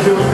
아, 주